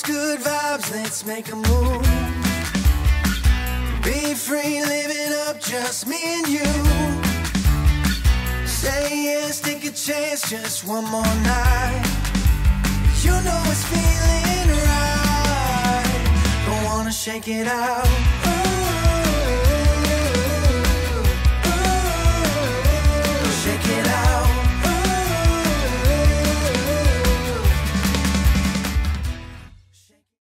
Vibes, good vibes, let's make a move. Be free, live it up, just me and you. Say yes, take a chance, just one more night. You know it's feeling right. Don't wanna shake it out.